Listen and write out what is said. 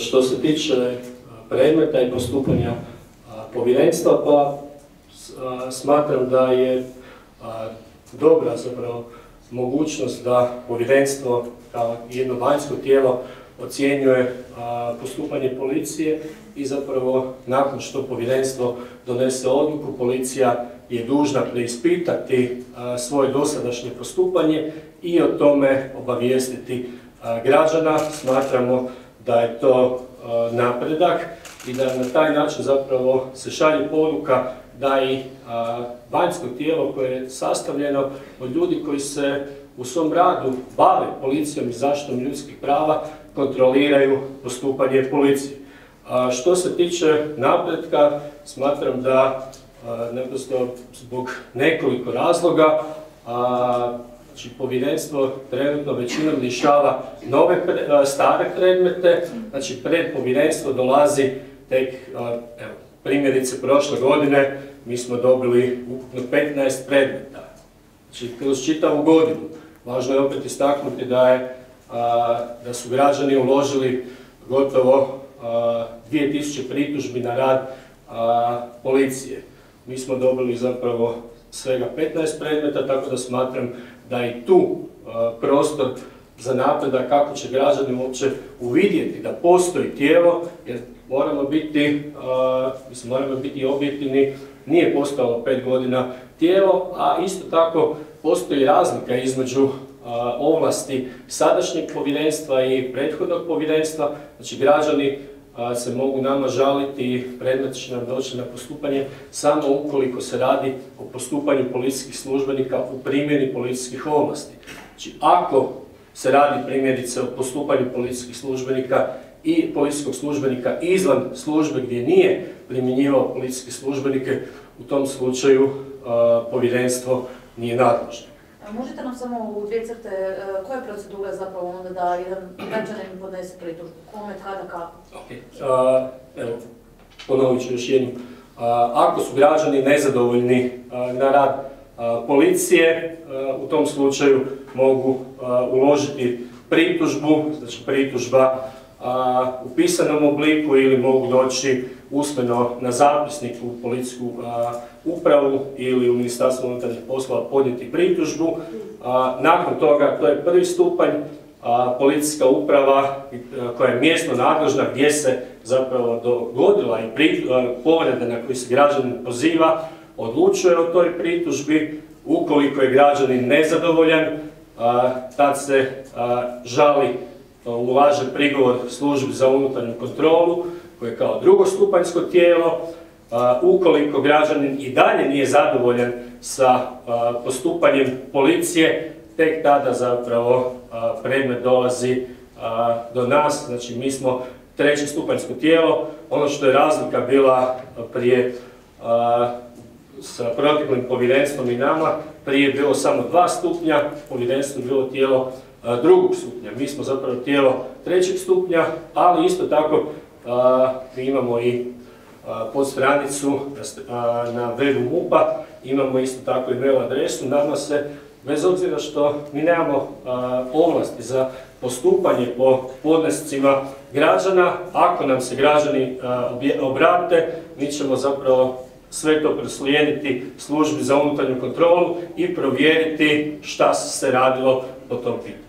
Što se tiče predmeta i postupanja povjerenstva, pa smatram da je dobra zapravo mogućnost da povjerenstvo kao jedno vanjsko tijelo ocjenjuje postupanje policije i zapravo nakon što povjerenstvo donese odluku, policija je dužna preispitati svoje dosadašnje postupanje i o tome obavijestiti građana. Smatramo da je to napredak i da na taj način zapravo se šalje poruka da i vanjsko tijelo koje je sastavljeno od ljudi koji se u svom radu bave policijom i zaštitom ljudskih prava kontroliraju postupanje policije. Što se tiče napretka, smatram da neprosto zbog nekoliko razloga Znači, povjerenstvo trenutno većinom rješava nove, stare predmete, znači pred povjerenstvo dolazi tek, evo, primjerice prošle godine mi smo dobili ukupno 15 predmeta, znači kroz čitavu godinu. Važno je opet istaknuti da, je, da su građani uložili gotovo 2000 pritužbi na rad policije. Mi smo dobili zapravo svega 15 predmeta, tako da smatram da je tu prostor za napredak kako će građani uopće uvidjeti da postoji tijelo, jer moramo biti, mislim, moramo biti objektivni, nije postalo pet godina tijelo, a isto tako postoji razlika između ovlasti sadašnjeg povjerenstva i prethodnog povjerenstva, znači građani se mogu nama žaliti predmet će nam doći na postupanje samo ukoliko se radi o postupanju policijskih službenika u primjeni policijskih ovlasti. Znači, ako se radi primjerice o postupanju policijskih službenika i policijskog službenika izvan službe gdje nije primjenjivao policijske službenike, u tom slučaju povjerenstvo nije nadležno. Možete nam samo u dvije crte, e, koja je procedura zapravo onda da jedan građanin podnese pritužbu? Kome, kada, kako? evo, ponovit ću još jednu. ako su građani nezadovoljni na rad policije, u tom slučaju mogu uložiti pritužbu, znači pritužba u pisanom obliku ili mogu doći usmeno na zapisnik u policijsku upravu ili u Ministarstvo unutarnjih poslova podnijeti pritužbu. Nakon toga, to je prvi stupanj, policijska uprava koja je mjesno nadležna gdje se zapravo dogodila i povreda na koju se građanin poziva, odlučuje o toj pritužbi. Ukoliko je građanin nezadovoljan, tad se žali, ulaže prigovor službi za unutarnju kontrolu, koje je kao drugostupanjsko tijelo, ukoliko građanin i dalje nije zadovoljan sa postupanjem policije, tek tada zapravo predmet dolazi do nas, znači mi smo treće stupanjsko tijelo, ono što je razlika bila prije sa proteklim povjerenstvom i nama, prije je bilo samo dva stupnja, povjerenstvo je bilo tijelo drugog stupnja. Mi smo zapravo tijelo trećeg stupnja, ali isto tako mi imamo i pod stranicu na webu MUP-a, imamo isto tako i mail adresu, nama se, bez obzira što mi nemamo ovlasti za postupanje po podnescima građana, ako nam se građani obrate, mi ćemo zapravo sve to proslijediti službi za unutarnju kontrolu i provjeriti šta se radilo po tom pitanju.